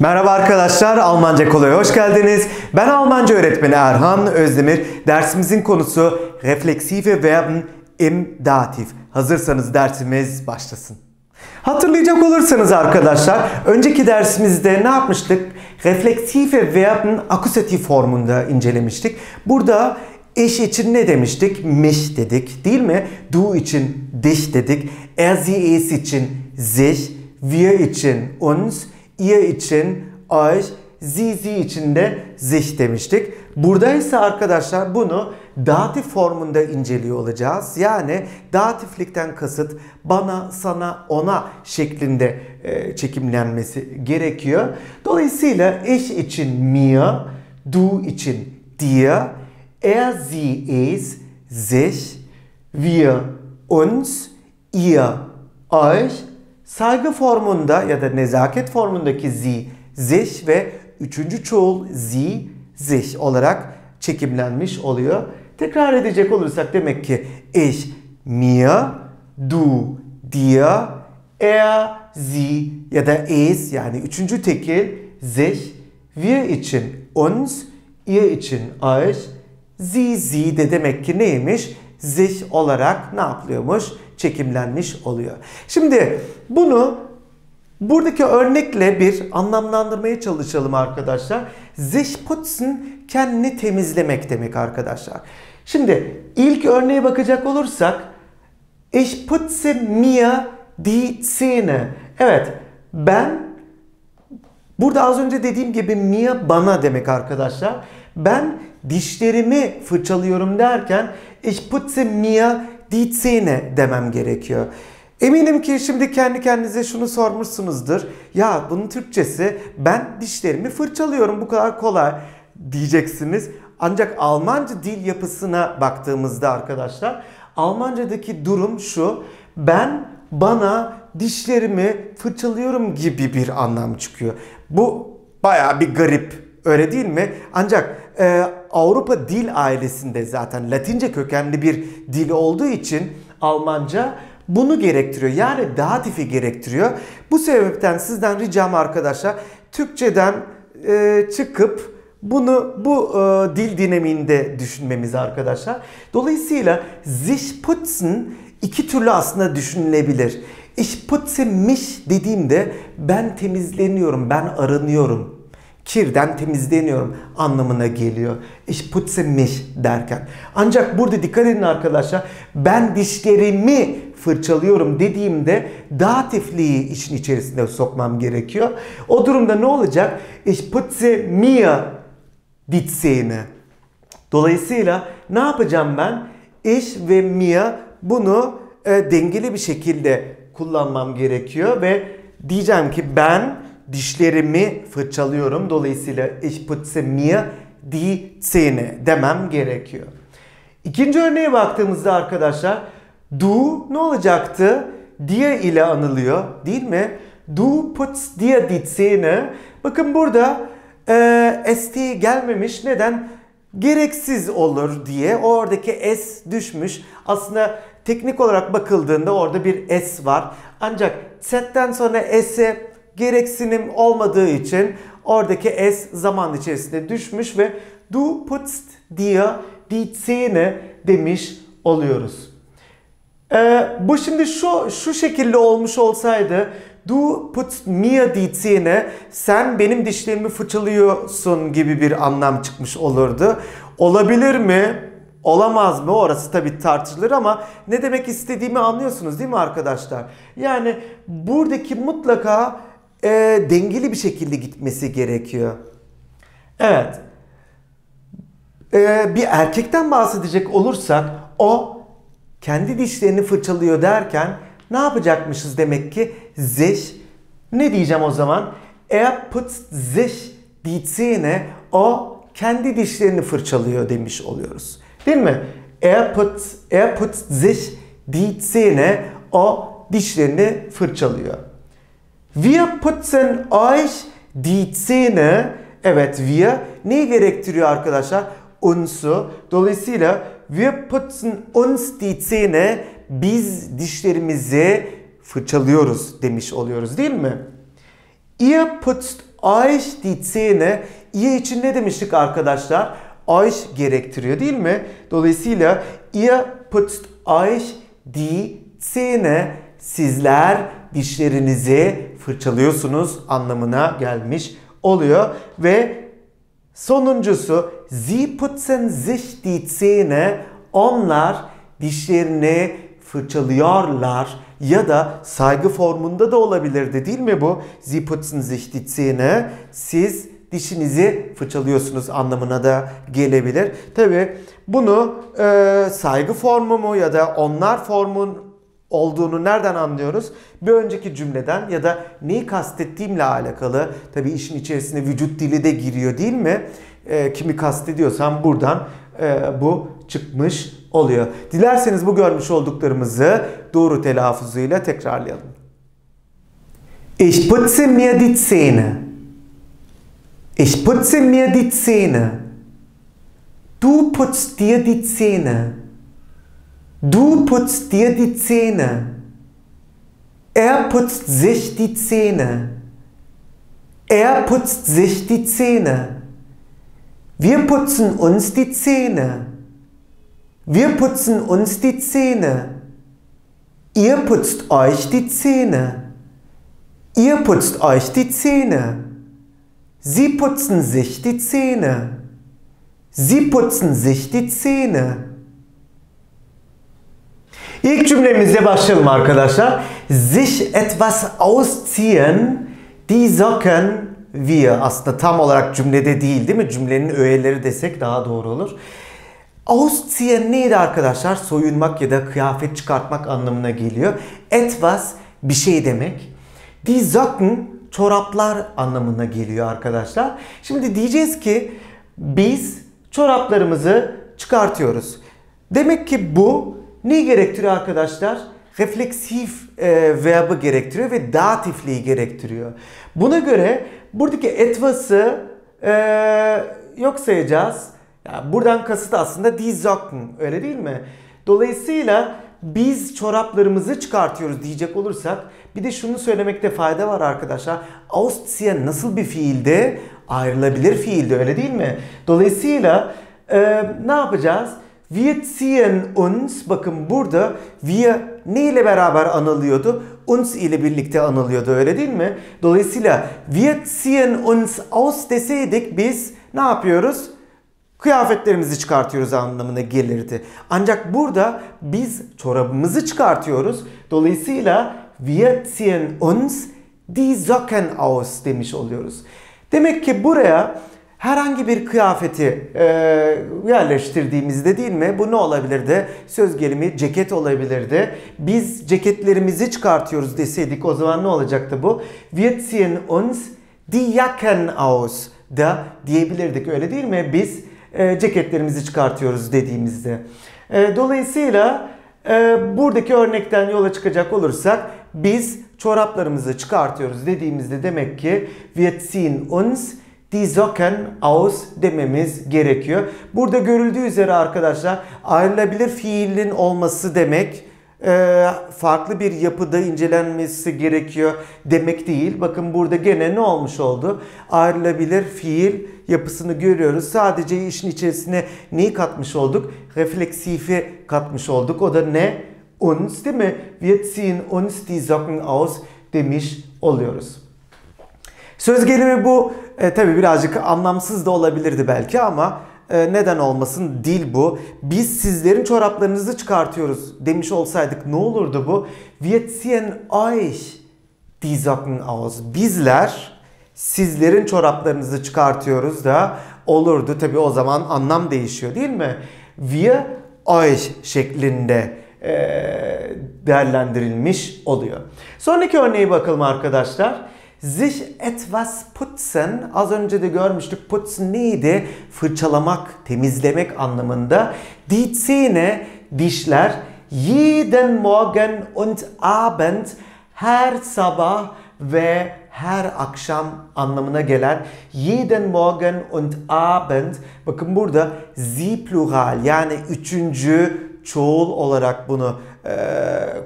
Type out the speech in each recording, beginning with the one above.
Merhaba arkadaşlar, Almanca Kolay'a hoş geldiniz. Ben Almanca öğretmeni Erhan Özdemir. Dersimizin konusu refleksive Verben im Dativ. Hazırsanız dersimiz başlasın. Hatırlayacak olursanız arkadaşlar, önceki dersimizde ne yapmıştık? Refleksive Verben akusatif formunda incelemiştik. Burada eş için ne demiştik? Mich dedik değil mi? Du için dich dedik. Er, sie, es için sich. Wir için uns ihr için euch, sie, sie için de sich demiştik. Burada ise arkadaşlar bunu datif formunda inceliyor olacağız. Yani datiflikten kasıt bana, sana, ona şeklinde e, çekimlenmesi gerekiyor. Dolayısıyla eş için mir, du için dir, er, sie, es, sich, wir, uns, ihr, euch, saygı formunda ya da nezaket formundaki sie, sich ve üçüncü çoğul sie, sich olarak çekimlenmiş oluyor. Tekrar edecek olursak demek ki ich, mir, du, dir, er, sie ya da es yani üçüncü tekil sich, wir için uns, ihr için euch, sie, sie de demek ki neymiş? Sich olarak ne yapılıyormuş? Çekimlenmiş oluyor. Şimdi bunu buradaki örnekle bir anlamlandırmaya çalışalım arkadaşlar. Sich putzen kendini temizlemek demek arkadaşlar. Şimdi ilk örneğe bakacak olursak Ich putze mir die Zähne. Evet ben burada az önce dediğim gibi mir bana demek arkadaşlar. Ben dişlerimi fırçalıyorum derken Ich putze mir die Zähne demem gerekiyor. Eminim ki şimdi kendi kendinize şunu sormuşsunuzdur. Ya bunun Türkçesi ben dişlerimi fırçalıyorum bu kadar kolay diyeceksiniz. Ancak Almanca dil yapısına baktığımızda arkadaşlar Almancadaki durum şu. Ben bana dişlerimi fırçalıyorum gibi bir anlam çıkıyor. Bu baya bir garip öyle değil mi? Ancak e, Avrupa dil ailesinde zaten Latince kökenli bir dil olduğu için Almanca bunu gerektiriyor. Yani datifi gerektiriyor. Bu sebepten sizden ricam arkadaşlar Türkçeden e, çıkıp bunu bu e, dil dinamiğinde düşünmemiz arkadaşlar. Dolayısıyla sich putzen iki türlü aslında düşünülebilir. Ich putze mich dediğimde ben temizleniyorum, ben arınıyorum kirden temizleniyorum anlamına geliyor. Ich putze derken. Ancak burada dikkat edin arkadaşlar. Ben dişlerimi fırçalıyorum dediğimde datifliği işin içerisinde sokmam gerekiyor. O durumda ne olacak? Ich putze mir Zähne. Dolayısıyla ne yapacağım ben? Ich ve mir bunu e, dengeli bir şekilde kullanmam gerekiyor ve diyeceğim ki ben dişlerimi fırçalıyorum. Dolayısıyla ich putze mir die Zähne demem gerekiyor. İkinci örneğe baktığımızda arkadaşlar du ne olacaktı? Dir ile anılıyor değil mi? Du putzt dir die Zähne. Bakın burada e, st gelmemiş. Neden? Gereksiz olur diye oradaki s düşmüş. Aslında teknik olarak bakıldığında orada bir s var. Ancak z'ten sonra s'e gereksinim olmadığı için oradaki s zaman içerisinde düşmüş ve du putzt dir die Zähne demiş oluyoruz. Ee, bu şimdi şu şu şekilde olmuş olsaydı du putzt mir die Zähne sen benim dişlerimi fırçalıyorsun gibi bir anlam çıkmış olurdu. Olabilir mi? Olamaz mı? Orası tabii tartışılır ama ne demek istediğimi anlıyorsunuz değil mi arkadaşlar? Yani buradaki mutlaka e, dengeli bir şekilde gitmesi gerekiyor. Evet. E, bir erkekten bahsedecek olursak o kendi dişlerini fırçalıyor derken ne yapacakmışız demek ki? Sich. Ne diyeceğim o zaman? Er putzt sich die Zähne. O kendi dişlerini fırçalıyor demiş oluyoruz. Değil mi? Er putzt, er putzt sich die Zähne. O dişlerini fırçalıyor. Wir putzen euch die Zähne. Evet wir neyi gerektiriyor arkadaşlar? Uns'u. Dolayısıyla wir putzen uns die Zähne. Biz dişlerimizi fırçalıyoruz demiş oluyoruz değil mi? Ihr putzt euch die Zähne. Ihr için ne demiştik arkadaşlar? Euch gerektiriyor değil mi? Dolayısıyla ihr putzt euch die Zähne. Sizler dişlerinizi fırçalıyorsunuz anlamına gelmiş oluyor. Ve sonuncusu Sie putzen sich die Zähne. Onlar dişlerini fırçalıyorlar ya da saygı formunda da olabilirdi değil mi bu? Sie putzen sich die Zähne. Siz dişinizi fırçalıyorsunuz anlamına da gelebilir. Tabi bunu e, saygı formu mu ya da onlar formun olduğunu nereden anlıyoruz? Bir önceki cümleden ya da neyi kastettiğimle alakalı tabi işin içerisine vücut dili de giriyor değil mi? E, kimi kastediyorsam buradan e, bu çıkmış oluyor. Dilerseniz bu görmüş olduklarımızı doğru telaffuzuyla tekrarlayalım. Ich putze mir die Zähne. Ich putze mir die Zähne. Du putzt dir die Zähne. Du putzt dir die Zähne. Er putzt sich die Zähne. Er putzt sich die Zähne. Wir putzen uns die Zähne. Wir putzen uns die Zähne. Ihr putzt euch die Zähne. Ihr putzt euch die Zähne. Sie putzen sich die Zähne. Sie putzen sich die Zähne. İlk cümlemizle başlayalım arkadaşlar. Sich etwas ausziehen, die Socken wir. Aslında tam olarak cümlede değil değil mi? Cümlenin öğeleri desek daha doğru olur. Ausziehen neydi arkadaşlar? Soyunmak ya da kıyafet çıkartmak anlamına geliyor. Etwas bir şey demek. Die Socken çoraplar anlamına geliyor arkadaşlar. Şimdi diyeceğiz ki biz çoraplarımızı çıkartıyoruz. Demek ki bu ne gerektiriyor arkadaşlar? Refleksif e, verbı gerektiriyor ve datifliği gerektiriyor. Buna göre buradaki etwas'ı e, yok sayacağız. Yani buradan kasıt aslında die Socken öyle değil mi? Dolayısıyla biz çoraplarımızı çıkartıyoruz diyecek olursak bir de şunu söylemekte fayda var arkadaşlar. Ausziehen nasıl bir fiilde? Ayrılabilir fiilde öyle değil mi? Dolayısıyla e, ne yapacağız? Wir ziehen uns, bakın burada wir ne ile beraber anılıyordu? Uns ile birlikte anılıyordu öyle değil mi? Dolayısıyla wir ziehen uns aus deseydik biz ne yapıyoruz? Kıyafetlerimizi çıkartıyoruz anlamına gelirdi. Ancak burada biz çorabımızı çıkartıyoruz. Dolayısıyla wir ziehen uns die Socken aus demiş oluyoruz. Demek ki buraya herhangi bir kıyafeti e, yerleştirdiğimizde değil mi? Bu ne olabilirdi? Söz gelimi ceket olabilirdi. Biz ceketlerimizi çıkartıyoruz deseydik o zaman ne olacaktı bu? Wir ziehen uns die Jacken aus da diyebilirdik öyle değil mi? Biz e, ceketlerimizi çıkartıyoruz dediğimizde. E, dolayısıyla e, buradaki örnekten yola çıkacak olursak biz çoraplarımızı çıkartıyoruz dediğimizde demek ki wir ziehen uns die Socken aus dememiz gerekiyor. Burada görüldüğü üzere arkadaşlar ayrılabilir fiilin olması demek e, farklı bir yapıda incelenmesi gerekiyor demek değil. Bakın burada gene ne olmuş oldu? Ayrılabilir fiil yapısını görüyoruz. Sadece işin içerisine neyi katmış olduk? Refleksifi katmış olduk. O da ne? Uns değil mi? Wir ziehen uns die Socken aus demiş oluyoruz. Söz gelimi bu e, tabi birazcık anlamsız da olabilirdi belki ama e, neden olmasın dil bu. Biz sizlerin çoraplarınızı çıkartıyoruz demiş olsaydık ne olurdu bu? Wir ziehen euch die Socken aus. Bizler sizlerin çoraplarınızı çıkartıyoruz da olurdu. Tabi o zaman anlam değişiyor değil mi? Wir euch şeklinde e, değerlendirilmiş oluyor. Sonraki örneğe bakalım arkadaşlar sich etwas putzen. Az önce de görmüştük putzen neydi? Fırçalamak, temizlemek anlamında. Die Zähne, dişler, jeden Morgen und Abend, her sabah ve her akşam anlamına gelen jeden Morgen und Abend. Bakın burada sie plural yani üçüncü çoğul olarak bunu e,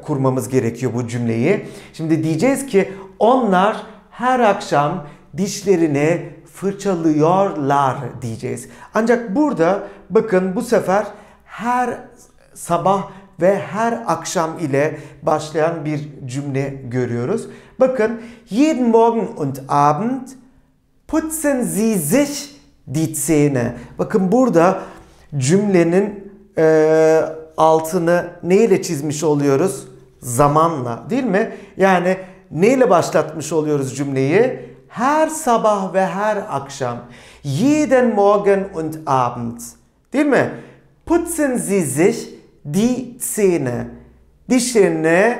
kurmamız gerekiyor bu cümleyi. Şimdi diyeceğiz ki onlar her akşam dişlerini fırçalıyorlar diyeceğiz. Ancak burada bakın bu sefer her sabah ve her akşam ile başlayan bir cümle görüyoruz. Bakın jeden Morgen und Abend putzen Sie sich die Zähne. Bakın burada cümlenin e, altını neyle çizmiş oluyoruz? Zamanla değil mi? Yani neyle başlatmış oluyoruz cümleyi? Her sabah ve her akşam. Jeden Morgen und Abend. Değil mi? Putzen Sie sich die Zähne. Dişlerini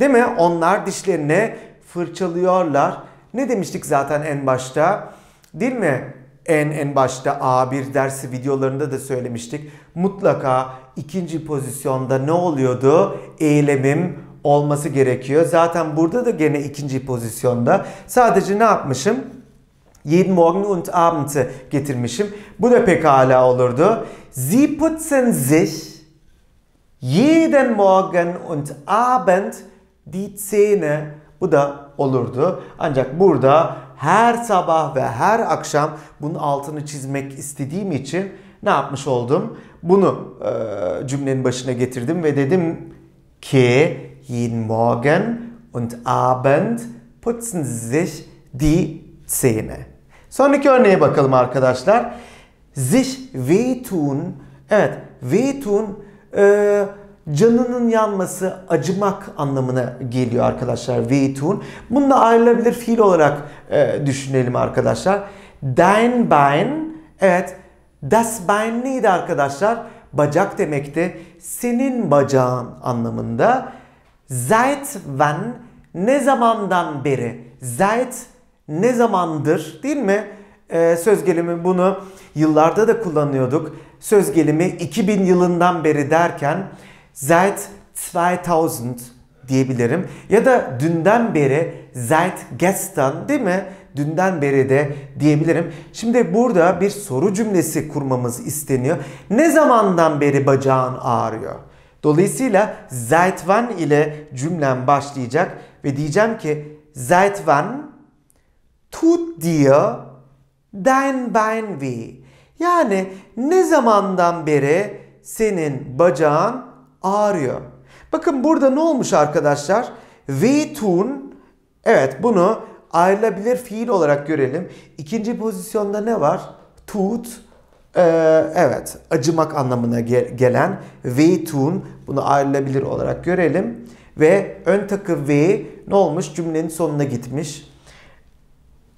değil mi? Onlar dişlerini fırçalıyorlar. Ne demiştik zaten en başta? Değil mi? En en başta A1 dersi videolarında da söylemiştik. Mutlaka ikinci pozisyonda ne oluyordu? Eylemim olması gerekiyor. Zaten burada da gene ikinci pozisyonda. Sadece ne yapmışım? Jeden Morgen und Abend'ı getirmişim. Bu da pekala olurdu. Sie putzen sich jeden Morgen und Abend die Zähne. Bu da olurdu. Ancak burada her sabah ve her akşam bunun altını çizmek istediğim için ne yapmış oldum? Bunu e, cümlenin başına getirdim ve dedim ki jeden Morgen und Abend putzen Sie sich die Zähne. Sonraki örneğe bakalım arkadaşlar. Sich wehtun. Evet, wehtun e, canının yanması, acımak anlamına geliyor arkadaşlar. Wehtun. Bunu da ayrılabilir fiil olarak e, düşünelim arkadaşlar. Dein Bein. Evet, das Bein neydi arkadaşlar? Bacak demekti. Senin bacağın anlamında. Seit wann ne zamandan beri? Seit ne zamandır değil mi? Ee, söz gelimi bunu yıllarda da kullanıyorduk. Söz gelimi 2000 yılından beri derken seit 2000 diyebilirim. Ya da dünden beri seit gestern değil mi? Dünden beri de diyebilirim. Şimdi burada bir soru cümlesi kurmamız isteniyor. Ne zamandan beri bacağın ağrıyor? Dolayısıyla seit wann ile cümlem başlayacak ve diyeceğim ki seit wann tut dir dein Bein weh? Yani ne zamandan beri senin bacağın ağrıyor? Bakın burada ne olmuş arkadaşlar? Wehtun evet bunu ayrılabilir fiil olarak görelim. İkinci pozisyonda ne var? Tut ee, evet acımak anlamına gelen wehtun bunu ayrılabilir olarak görelim. Ve ön takı ve ne olmuş? Cümlenin sonuna gitmiş.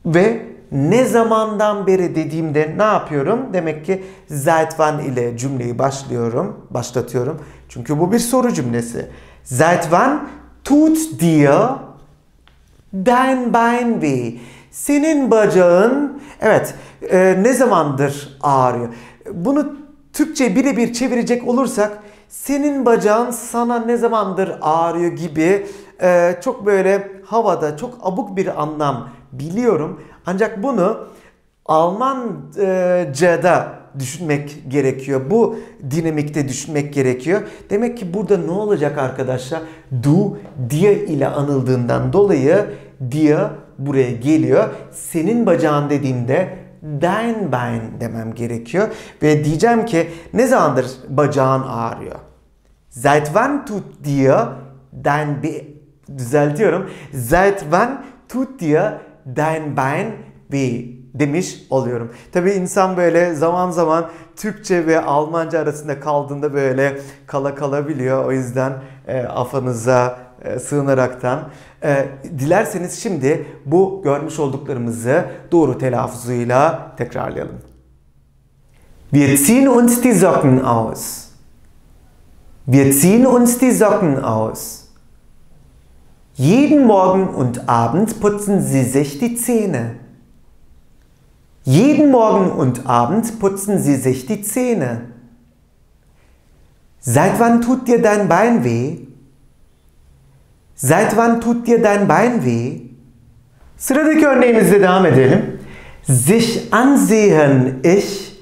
Ve ne zamandan beri dediğimde ne yapıyorum? Demek ki seit wann ile cümleyi başlıyorum, başlatıyorum. Çünkü bu bir soru cümlesi. Seit wann tut dir dein Bein weh? Senin bacağın evet e, ne zamandır ağrıyor? Bunu Türkçe birebir çevirecek olursak senin bacağın sana ne zamandır ağrıyor gibi e, çok böyle havada çok abuk bir anlam biliyorum. Ancak bunu Almanca'da düşünmek gerekiyor. Bu dinamikte düşünmek gerekiyor. Demek ki burada ne olacak arkadaşlar? Du, dia ile anıldığından dolayı dia buraya geliyor. Senin bacağın dediğimde dein Bein demem gerekiyor. Ve diyeceğim ki ne zamandır bacağın ağrıyor? Seit wann tut dir dein Be düzeltiyorum. Seit wann tut dir dein Bein weh? demiş oluyorum. Tabi insan böyle zaman zaman Türkçe ve Almanca arasında kaldığında böyle kala kalabiliyor. O yüzden e, afanıza e, sığınaraktan. E, dilerseniz şimdi bu görmüş olduklarımızı doğru telaffuzuyla tekrarlayalım. Wir ziehen uns die Socken aus. Wir ziehen uns die Socken aus. Jeden Morgen und Abend putzen sie sich die Zähne. Jeden Morgen und Abend putzen sie sich die Zähne. Seit wann tut dir dein Bein weh? Seit tut dir dein Bein weh? Sıradaki örneğimizle devam edelim. Sich ansehen ich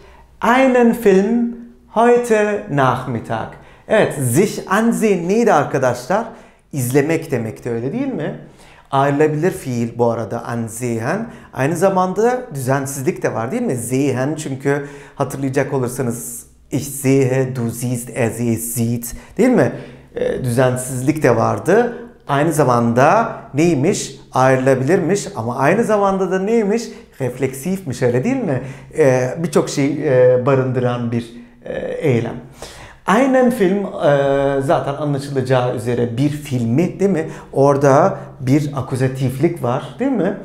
einen Film heute Nachmittag. Evet, sich ansehen neydi arkadaşlar? İzlemek demekti öyle değil mi? Ayrılabilir fiil bu arada ansehen. Aynı zamanda düzensizlik de var değil mi? Sehen çünkü hatırlayacak olursanız ich sehe, du siehst, er sie, sieht değil mi? E, düzensizlik de vardı. Aynı zamanda neymiş? Ayrılabilirmiş ama aynı zamanda da neymiş? Refleksifmiş öyle değil mi? E, Birçok şey e, barındıran bir e, eylem. Aynen film e, zaten anlaşılacağı üzere bir filmi değil mi? Orada bir akuzatiflik var değil mi?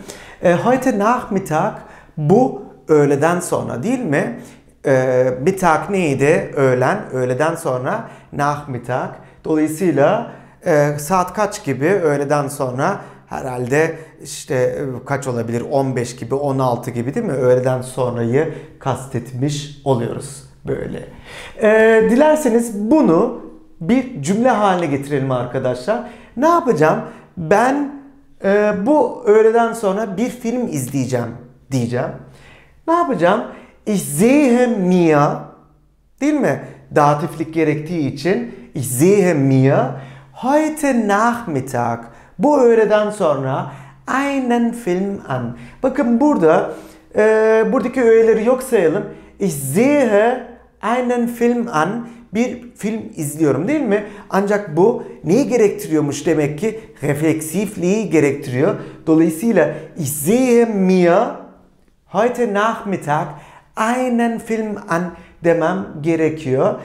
E, heute Nachmittag bu öğleden sonra değil mi? E, Mittag neydi? Öğlen. Öğleden sonra Nachmittag. Dolayısıyla e, saat kaç gibi? Öğleden sonra herhalde işte kaç olabilir? 15 gibi, 16 gibi değil mi? Öğleden sonrayı kastetmiş oluyoruz böyle. Ee, dilerseniz bunu bir cümle haline getirelim arkadaşlar. Ne yapacağım? Ben e, bu öğleden sonra bir film izleyeceğim diyeceğim. Ne yapacağım? Ich sehe değil mi? Datiflik gerektiği için ich sehe mir heute Nachmittag bu öğleden sonra einen Film an. Bakın burada e, buradaki öğeleri yok sayalım. Ich sehe einen Film an. Bir film izliyorum değil mi? Ancak bu neyi gerektiriyormuş demek ki? Refleksifliği gerektiriyor. Dolayısıyla ich sehe mir heute Nachmittag einen Film an demem gerekiyor.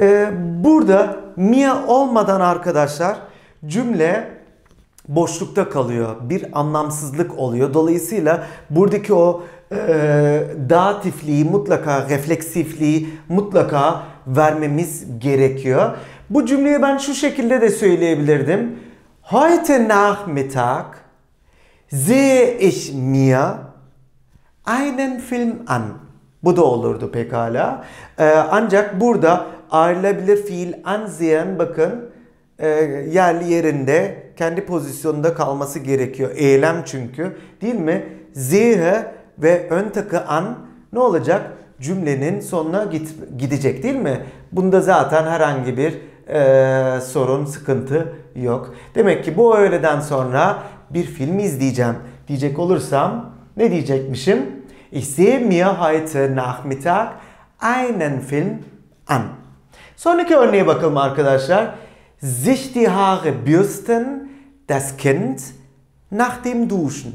Ee, burada mir olmadan arkadaşlar cümle boşlukta kalıyor. Bir anlamsızlık oluyor. Dolayısıyla buradaki o e, datifliği mutlaka, refleksifliği mutlaka vermemiz gerekiyor. Bu cümleyi ben şu şekilde de söyleyebilirdim. Heute Nachmittag sehe ich mir einen Film an. Bu da olurdu pekala. Ee, ancak burada ayrılabilir fiil ansehen bakın e, yerli yerinde kendi pozisyonunda kalması gerekiyor. Eylem çünkü değil mi? Sehe ve ön takı an ne olacak? Cümlenin sonuna git, gidecek değil mi? Bunda zaten herhangi bir e, sorun, sıkıntı yok. Demek ki bu öğleden sonra bir film izleyeceğim diyecek olursam ne diyecekmişim? Ich sehe mir heute Nachmittag einen Film an. Sonraki örneğe bakalım arkadaşlar. Sich die Haare bürsten, das Kind nach dem Duschen.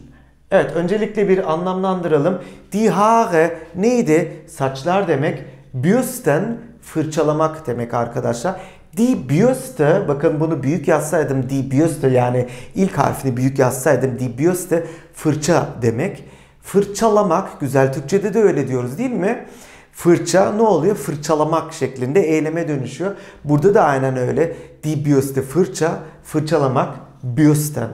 Evet öncelikle bir anlamlandıralım. Die Haare neydi? Saçlar demek. Bürsten fırçalamak demek arkadaşlar. Die Bürste, bakın bunu büyük yazsaydım die Bürste yani ilk harfini büyük yazsaydım die Bürste fırça demek. Fırçalamak, güzel Türkçe'de de öyle diyoruz değil mi? Fırça ne oluyor? Fırçalamak şeklinde eyleme dönüşüyor. Burada da aynen öyle. Die Bürste fırça, fırçalamak, Bürsten.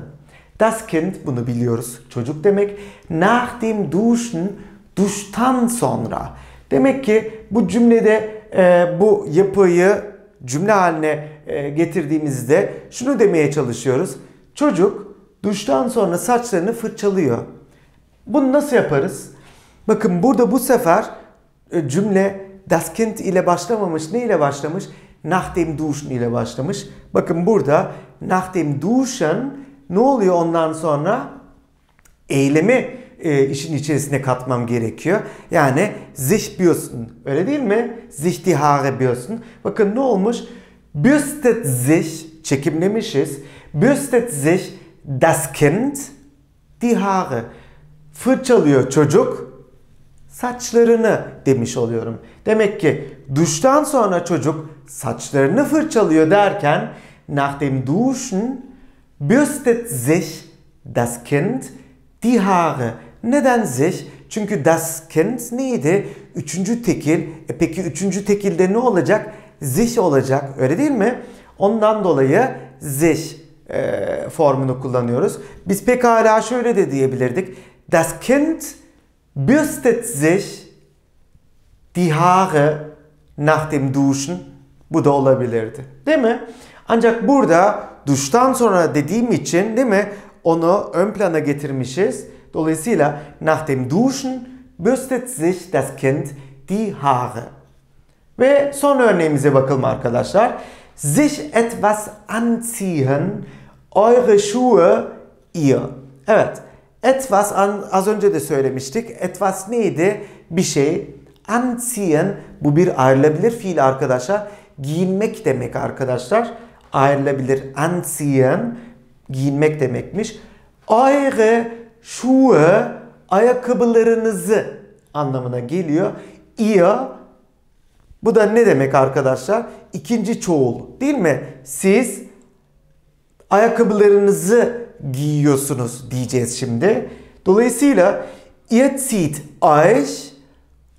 Das Kind bunu biliyoruz. Çocuk demek. Nach dem Duschen, duştan sonra. Demek ki bu cümlede e, bu yapıyı cümle haline e, getirdiğimizde şunu demeye çalışıyoruz. Çocuk duştan sonra saçlarını fırçalıyor. Bunu nasıl yaparız? Bakın burada bu sefer cümle das Kind ile başlamamış. Ne ile başlamış? Nach dem Duschen ile başlamış. Bakın burada nach dem Duschen ne oluyor ondan sonra? Eylemi e, işin içerisine katmam gerekiyor. Yani sich bürsten. Öyle değil mi? Sich die Haare bürsten. Bakın ne olmuş? Bürstet sich, çekimlemişiz. Bürstet sich das Kind die Haare. Fırçalıyor çocuk saçlarını demiş oluyorum. Demek ki duştan sonra çocuk saçlarını fırçalıyor derken nach dem Duschen bürstet sich das Kind die Haare. Neden sich? Çünkü das Kind neydi? Üçüncü tekil. E peki üçüncü tekilde ne olacak? Sich olacak. Öyle değil mi? Ondan dolayı sich e, formunu kullanıyoruz. Biz pekala şöyle de diyebilirdik. Das Kind bürstet sich die Haare nach dem Duschen. Bu da olabilirdi. Değil mi? Ancak burada duştan sonra dediğim için değil mi? Onu ön plana getirmişiz. Dolayısıyla nach dem Duschen bürstet sich das Kind die Haare. Ve son örneğimize bakalım arkadaşlar. Sich etwas anziehen, eure Schuhe ihr. Evet. Etwas an, az önce de söylemiştik. Etwas neydi? Bir şey. Anziehen bu bir ayrılabilir fiil arkadaşlar. Giyinmek demek arkadaşlar. Ayrılabilir anziehen giyinmek demekmiş. Eure Schuhe ayakkabılarınızı anlamına geliyor. Ihr bu da ne demek arkadaşlar? İkinci çoğul değil mi? Siz ayakkabılarınızı giyiyorsunuz diyeceğiz şimdi. Dolayısıyla ihr zieht euch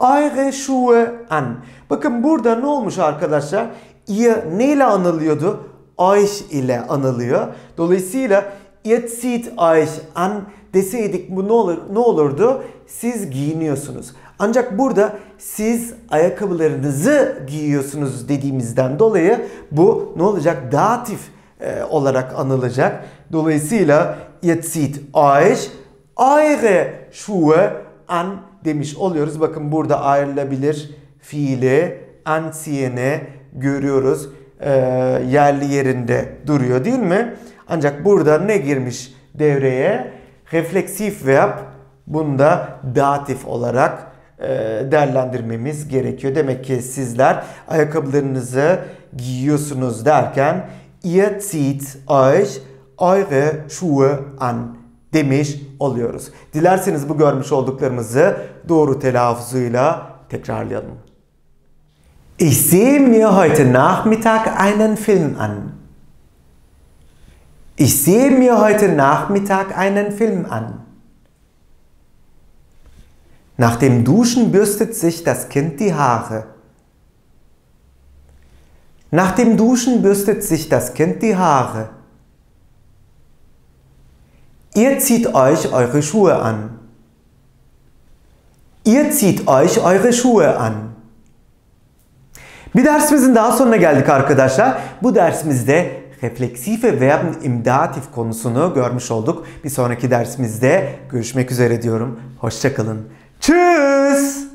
eure Schuhe an. Bakın burada ne olmuş arkadaşlar? Ihr neyle anılıyordu? Euch ile anılıyor. Dolayısıyla ihr zieht euch an deseydik bu ne olur ne olurdu? Siz giyiniyorsunuz. Ancak burada siz ayakkabılarınızı giyiyorsunuz dediğimizden dolayı bu ne olacak? Datif e, olarak anılacak. Dolayısıyla zieht euch eure Schuhe an demiş oluyoruz. Bakın burada ayrılabilir fiili anziehen'i görüyoruz. E, yerli yerinde duruyor değil mi? Ancak burada ne girmiş devreye? Refleksif verb bunda datif olarak e, değerlendirmemiz gerekiyor. Demek ki sizler ayakkabılarınızı giyiyorsunuz derken ihr zieht euch eure Schuhe an demiş oluyoruz. Dilerseniz bu görmüş olduklarımızı doğru telaffuzuyla tekrarlayalım. Ich sehe mir heute Nachmittag einen Film an. Ich sehe mir heute Nachmittag einen Film an. Nach dem Duschen bürstet sich das Kind die Haare. Nach dem Duschen bürstet sich das Kind die Haare. Ihr zieht euch eure Schuhe an. Ihr zieht euch eure Schuhe an. Bir dersimizin daha sonuna geldik arkadaşlar. Bu dersimizde refleksife verben im datif konusunu görmüş olduk. Bir sonraki dersimizde görüşmek üzere diyorum. Hoşçakalın. Tschüss.